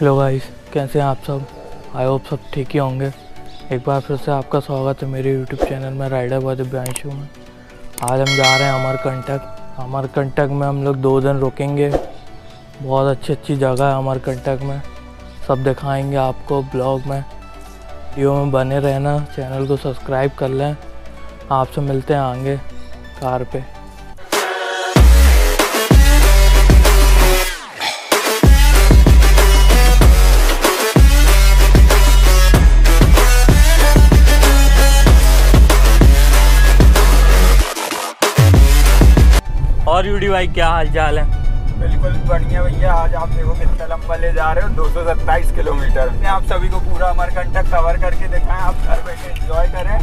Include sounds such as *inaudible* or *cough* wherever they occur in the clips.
Hello guys कैसे हैं आप सब? आई होप सब ठीक ही होंगे। एक बार फिर से आपका स्वागत है मेरे यूट्यूब चैनल में राइडर बाय दिव्यांशु में। आज हम जा रहे हैं अमरकंटक अमरकंटक में हम लोग दो दिन रुकेंगे। बहुत अच्छी अच्छी जगह है अमरकंटक में। सब दिखाएँगे आपको ब्लॉग में। वीडियो में बने रहना चैनल को सब्सक्राइब कर लें। आपसे मिलते हैं आगे, कार पे। और यूडी भाई क्या हाल चाल है बिल्कुल बढ़िया भैया आज आप देखो कितना लंबा ले जा रहे हो दो सौ सत्ताईस किलोमीटर। आप सभी को पूरा अमरकंटक कवर करके दिखाएँ आप घर बैठे इंजॉय करें।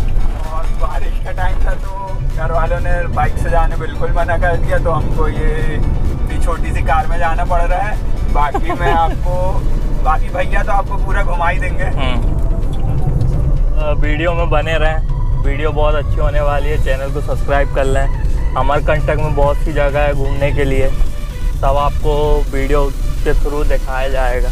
और बारिश का टाइम था तो घर वालों ने बाइक से जाने बिल्कुल मना कर दिया तो हमको ये इतनी छोटी सी कार में जाना पड़ रहा है। बाकी मैं *laughs* आपको बाकी भैया तो आपको पूरा घुमा ही देंगे। हम्म। वीडियो में बने रहें। वीडियो बहुत अच्छी होने वाली है चैनल को सब्सक्राइब कर लें। अमरकंटक में बहुत सी जगह है घूमने के लिए। सब आपको वीडियो के थ्रू दिखाया जाएगा।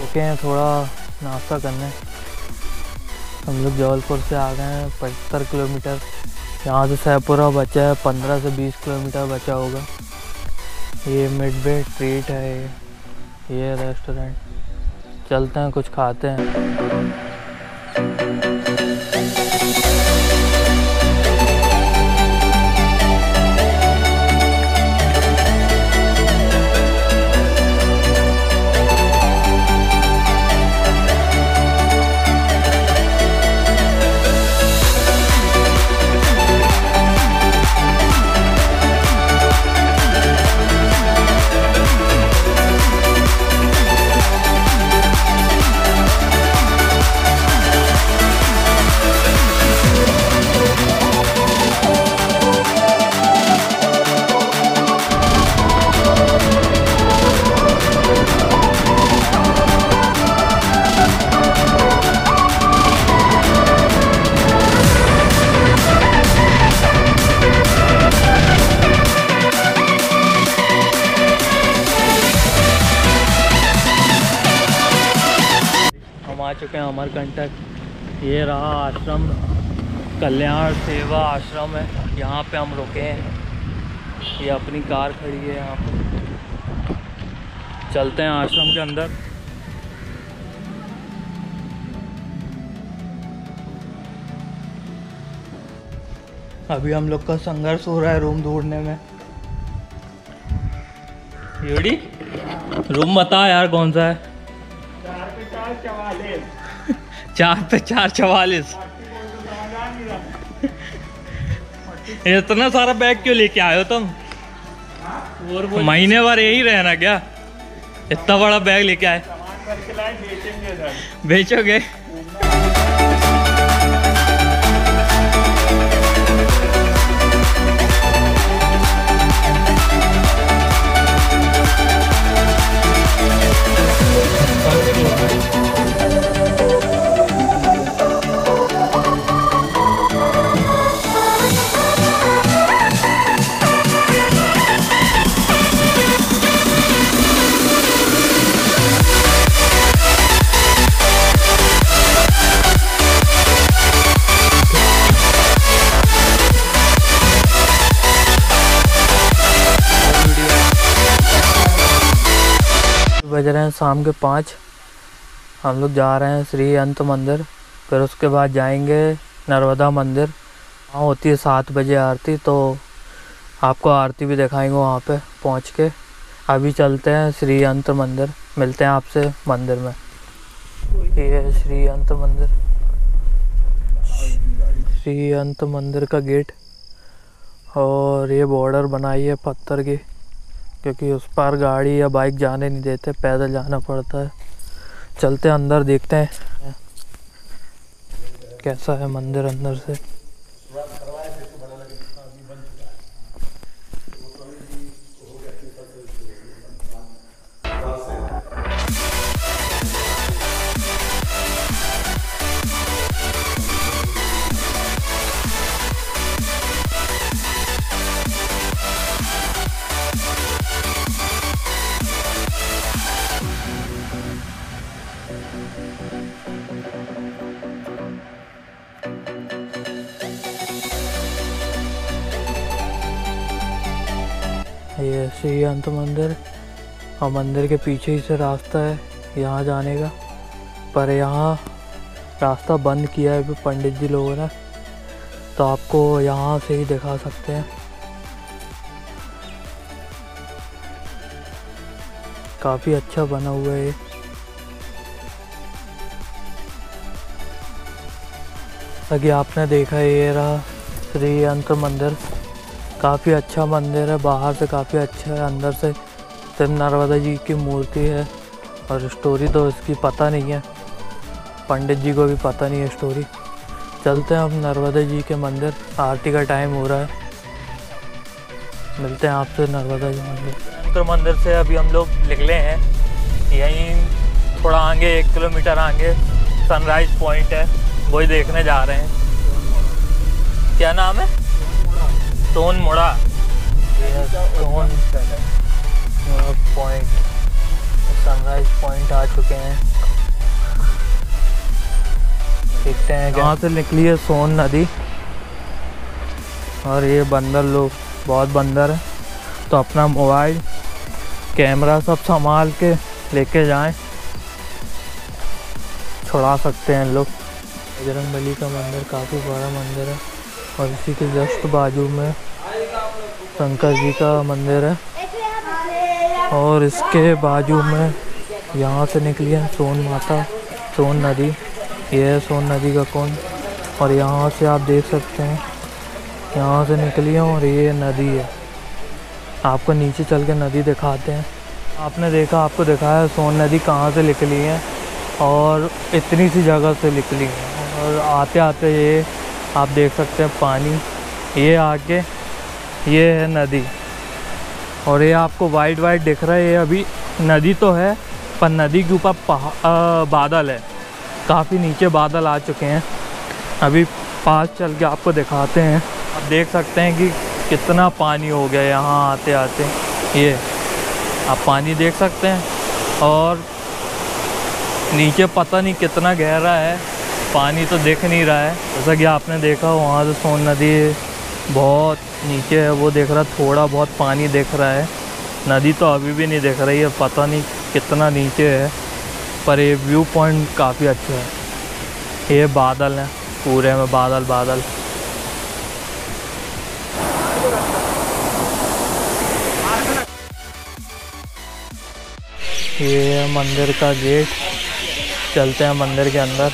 रुके हैं थोड़ा नाश्ता करने। हम लोग जबलपुर से आ गए हैं, पचहत्तर किलोमीटर। यहाँ से सैपुरा बचा है, पंद्रह से बीस किलोमीटर बचा होगा। ये मिड बे स्ट्रीट है, ये ये रेस्टोरेंट। चलते हैं, कुछ खाते हैं। अमरकंटक ये रहा आश्रम। कल्याण सेवा आश्रम है। यहाँ पे हम रुके हैं। ये अपनी कार खड़ी है यहाँ पे। चलते हैं आश्रम के अंदर। अभी हम लोग का संघर्ष हो रहा है रूम ढूँढने में। यूडी रूम बता यार कौन सा है? *laughs* चार पे चार चवालीस। *laughs* इतना सारा बैग क्यों लेके आए हो तुम? महीने भर यही रहना क्या? इतना बड़ा बैग लेके आए। बेचेंगे? बज रहे हैं शाम के पाँच। हम लोग जा रहे हैं श्री अंत मंदिर, फिर उसके बाद जाएँगे नर्मदा मंदिर। वहाँ होती है सात बजे आरती तो आपको आरती भी दिखाएँगे वहाँ पे पहुँच के। अभी चलते हैं श्री अंत मंदिर, मिलते हैं आपसे मंदिर में। ये है श्री अंत मंदिर। श्री अंत मंदिर का गेट, और ये बॉर्डर बनाई है पत्थर की। क्योंकि उस पार गाड़ी या बाइक जाने नहीं देते, पैदल जाना पड़ता है। चलते अंदर देखते हैं। कैसा है मंदिर अंदर से? श्री अंत मंदिर। और मंदिर के पीछे ही से रास्ता है यहाँ जाने का। पर यहाँ रास्ता बंद किया है पंडित जी लोगों ने। तो आपको यहाँ से ही दिखा सकते हैं। काफ़ी अच्छा बना हुआ है ये। आपने देखा ये रहा श्री यंत्र मंदिर। काफ़ी अच्छा मंदिर है, बाहर से काफ़ी अच्छा है, अंदर से सिर्फ़ नर्मदा जी की मूर्ति है और स्टोरी तो इसकी पता नहीं है, पंडित जी को भी पता नहीं है स्टोरी चलते हैं हम नर्मदा जी के मंदिर, आरती का टाइम हो रहा है। मिलते हैं आपसे नर्मदा जी मंदिर। यंत्र मंदिर से अभी हम लोग निकले हैं, यहीं थोड़ा आगे, एक किलोमीटर आगे सनराइज पॉइंट है, वही देखने जा रहे हैं। क्या नाम है? Sonmuda. Son point sunrise point आ चुके हैं। देखते हैं यहाँ से निकली है सोन नदी। और ये बंदर लोग बहुत बंदर है। तो अपना मोबाइल कैमरा सब संभाल के लेके जाएँ। छुड़ा सकते हैं लोग। बजरंग बली का मंदिर काफ़ी बड़ा मंदिर है। और इसी के जस्ट बाजू में शंकर जी का मंदिर है। और इसके बाजू में यहाँ से निकली है सोन माता, सोन नदी। ये है सोन नदी का कौन और यहाँ से आप देख सकते हैं, यहाँ से निकली है और ये नदी है। आपको नीचे चल के नदी दिखाते हैं। आपने देखा, आपको दिखाया सोन नदी कहाँ से निकली है और इतनी सी जगह से निकली है। और आते आते ये आप देख सकते हैं पानी। ये आके ये है नदी। और ये आपको वाइट वाइट दिख रहा है, ये अभी नदी तो है, पर नदी के ऊपर बादल है। काफ़ी नीचे बादल आ चुके हैं। अभी पास चल के आपको दिखाते हैं। आप देख सकते हैं कि कितना पानी हो गया यहाँ आते आते। ये, आप पानी देख सकते हैं। और नीचे पता नहीं कितना गहरा है। पानी तो दिख नहीं रहा है। जैसा कि आपने देखा, वहाँ से सोन नदी बहुत नीचे है, वो देख रहा, थोड़ा बहुत पानी दिख रहा है। नदी तो अभी भी नहीं दिख रही है, पता नहीं कितना नीचे है, पर ये व्यू पॉइंट काफ़ी अच्छा है। ये बादल हैं, पूरे में बादल बादल। ये है मंदिर का गेट। चलते हैं मंदिर के अंदर।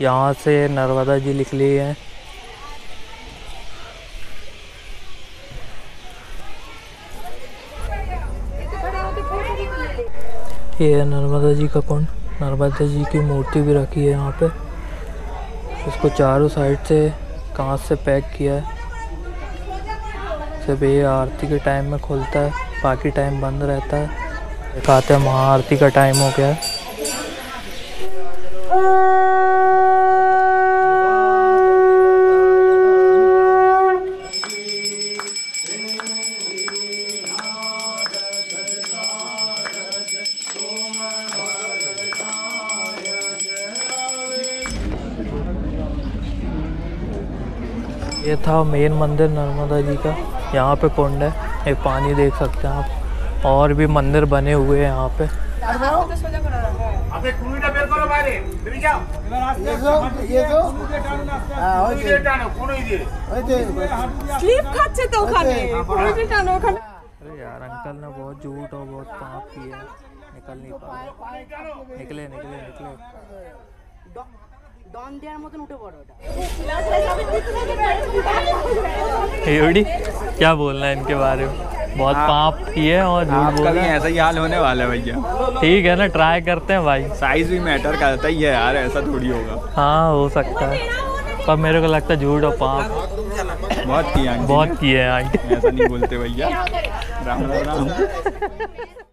यहाँ से नर्मदा जी लिख निकली है। ये नर्मदा जी का कुंड। नर्मदा जी की मूर्ति भी रखी है यहाँ पे। इसको चारों साइड से कांच से पैक किया है। सब ये आरती के टाइम में खुलता है, बाकी टाइम बंद रहता है। दिखाते हैं, महाआरती का टाइम हो गया है। ये था मेन मंदिर नर्मदा जी का। यहाँ पे कुंड है ये पानी देख सकते हैं आप। और भी मंदिर बने हुए हैं यहाँ पे। अरे यार अंकल ने बहुत झूठ और बहुत पाप किया निकल नहीं पाए निकले निकले निकले। দম দেওয়ার মতন উঠে পড়ো ওটা योड़ी क्या बोलना है इनके बारे में बहुत पाप किए हैं और झूठ आपका बोल भी रहे हैं ऐसा ही हाल होने वाला है भैया ठीक है ना ट्राई करते हैं भाई साइज भी मैटर करता ही है यार ऐसा थोड़ी होगा हाँ हो सकता है पर मेरे को लगता है झूठ और पाप बहुत किया आंटी बहुत किए हैं आंटी ने। ऐसा नहीं बोलते भैया राम राम *laughs*